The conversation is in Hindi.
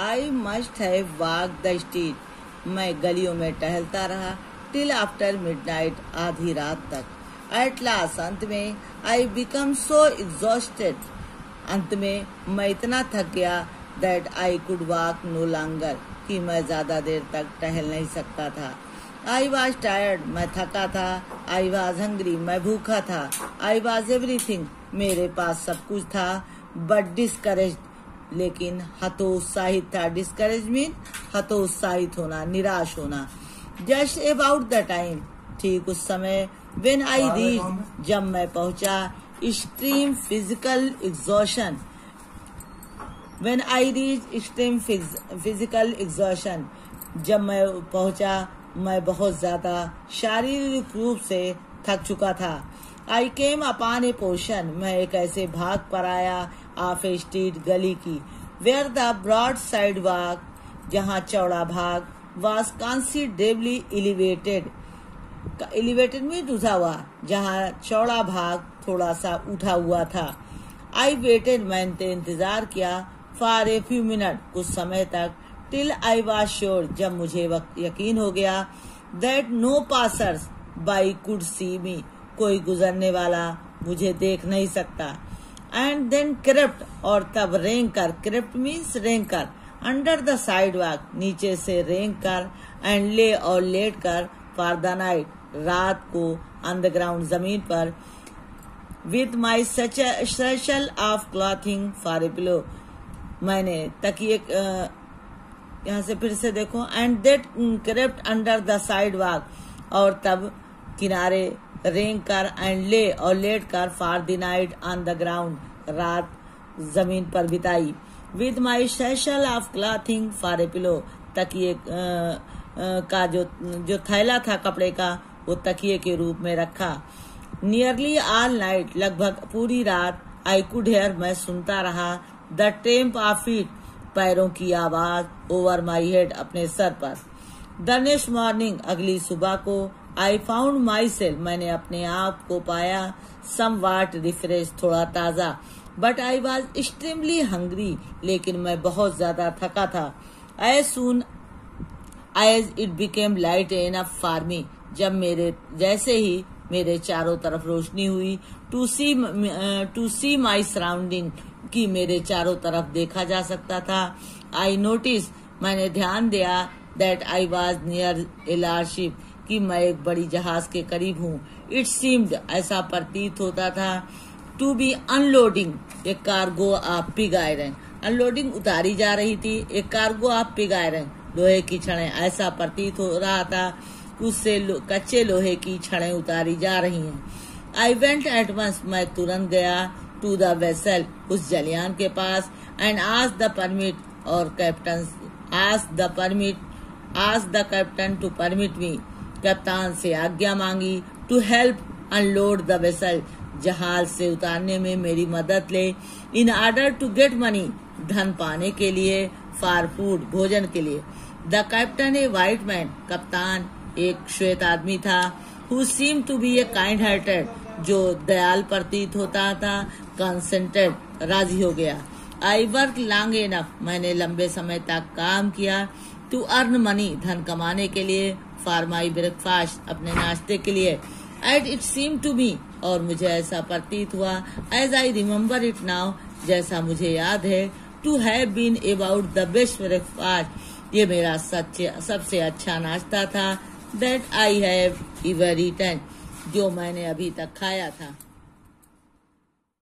I must have walk the street मैं गलियों में टहलता रहा टिल आफ्टर मिडनाइट आधी रात तक। एट लास्ट अंत में आई बिकम सो एग्जॉस्टेड अंत में मैं इतना थक गया that I could walk no longer कि मैं ज़्यादा देर तक टहल नहीं सकता था। आई वॉज़ टायर्ड मैं थका था। आई वॉज़ हंग्री मैं भूखा था। आई वॉज़ एवरीथिंग मेरे पास सब कुछ था बट डिस्करेज लेकिन हतोत्साहित था डिस्करेज मीन हतोत्साहित होना निराश होना। जस्ट अबाउट द टाइम ठीक उस समय वेन आई रीच जब मैं पहुँचा extreme physical exhaustion when I reach extreme physical exhaustion जब मैं पहुँचा मैं बहुत ज़्यादा शारीरिक रूप से थक चुका था। आई केम अपान ए पोर्शन मैं एक ऐसे भाग पर आया ऑफ़ ए स्ट्रीट गली की where the broad sidewalk जहाँ चौड़ा भाग वॉज़ कॉन्सिडरेबली एलिवेटेड एलिवेटेड में उठा हुआ, जहाँ चौड़ा भाग थोड़ा सा उठा हुआ था। आई वेटेड मैंने इंतज़ार किया फॉर ए फ्यू मिनट कुछ समय तक टिल आई वॉज़ श्योर जब मुझे यकीन हो गया that no passers by could see me कोई गुजरने वाला मुझे देख नहीं सकता। एंड देन क्रिप्ट और तब रेंग कर क्रिप्ट मीन्स रेंग कर अंडर द साइड वॉक नीचे से रेंग कर एंड ले और लेट कर फॉर द नाइट रात को ऑन द ग्राउंड ज़मीन पर with my satchel of clothing for a pillow मैंने तकिए यहाँ से फिर से देखो। And that crept under the sidewalk और तब किनारे रेंग कर एंड ले और लेट कर for the night on the ground. रात ज़मीन पर बिताई। With my satchel of clothing for pillow, तकिए का जो जो थैला था कपड़े का, वो तकिए के रूप में रखा। नियरली ऑल नाइट, लगभग पूरी रात, आई कुड हेयर, मैं सुनता रहा। द टेम्प ऑफ़ इट, पैरों की आवाज़ ओवर माई हेड अपने सर पर। द नेक्स्ट मॉर्निंग, अगली सुबह को आई फाउंड माई सेल्फ मैंने अपने आप को पाया सम वाट रिफ्रेश थोड़ा ताज़ा। But I was extremely hungry लेकिन मैं बहुत ज़्यादा थका था। As soon as it became light enough for me जब मेरे, जैसे ही मेरे चारों तरफ़ रोशनी हुई to see to see my surrounding की मेरे चारों तरफ़ देखा जा सकता था। आई नोटिस मैंने ध्यान दिया that I was near a कि मैं एक बड़ी जहाज़ के करीब हूँ। इट सीम्ड ऐसा प्रतीत होता था। टू बी अनलोडिंग एक cargo of pig iron unloading उतारी जा रही थी एक कार्गो आप पिग आयरन लोहे की छड़े ऐसा प्रतीत हो रहा था। उससे लो, कच्चे लोहे की छड़े उतारी जा रही हैं। आई वेंट एट वंस मैं तुरंत गया टू द वेसल उस जलियान के पास एंड आज द परमिट और कैप्टन आज द परमिट आज the captain to permit me कप्तान से आज्ञा मांगी to help unload the vessel जहाज़ से उतारने में मेरी मदद ले। In order to get money धन पाने के लिए फार फ़ूड भोजन के लिए। The captain a white man कप्तान, एक श्वेत आदमी था who seem to be a kind hearted जो दयाल प्रतीत होता था कंसेंटेड राज़ी हो गया। आई वर्क लॉन्ग इनफ मैंने लंबे समय तक काम किया टू अर्न मनी धन कमाने के लिए। फॉर माई ब्रेकफास्ट अपने नाश्ते के लिए। At it seem to me और मुझे ऐसा प्रतीत हुआ as I remember it now जैसा मुझे याद है to have been about the best breakfast ये मेरा सच्चे, सबसे अच्छा नाश्ता था that I have ever eaten जो मैंने अभी तक खाया था।